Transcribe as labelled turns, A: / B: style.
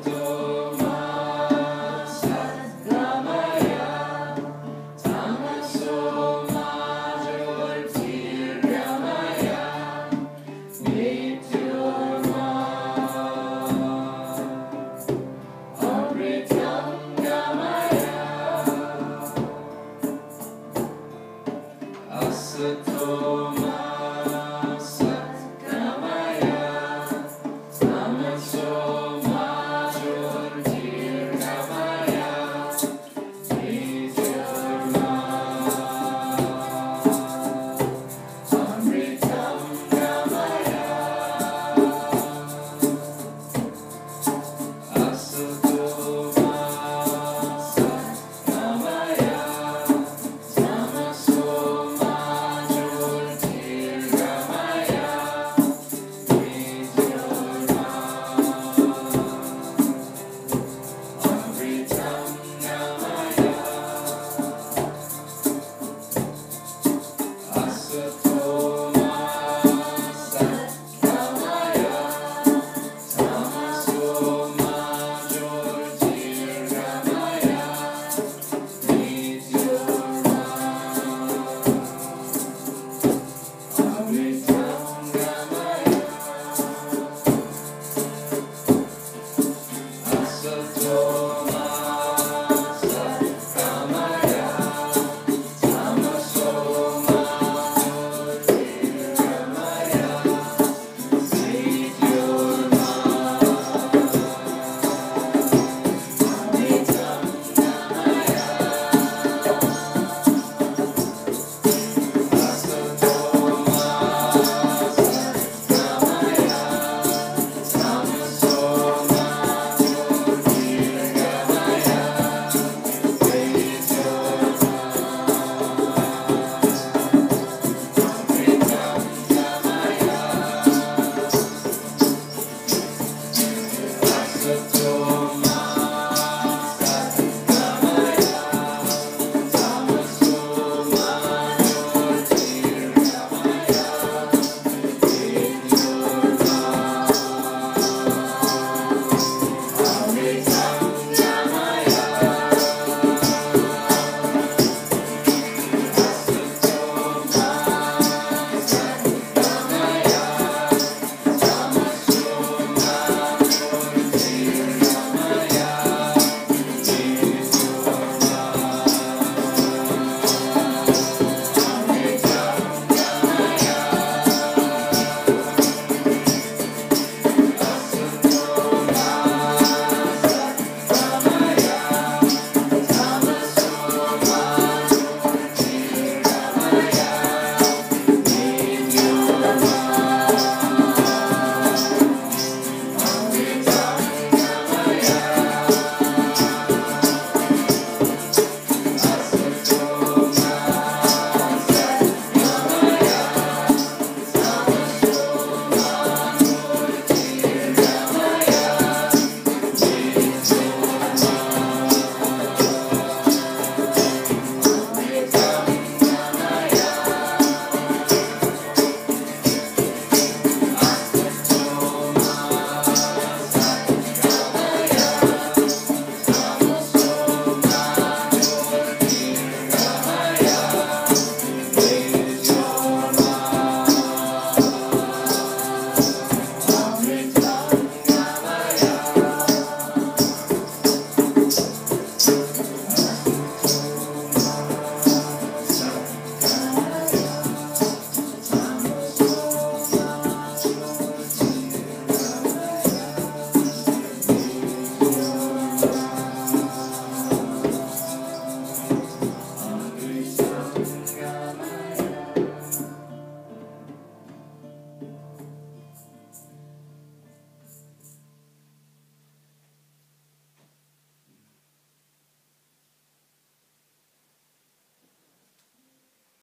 A: to сердце.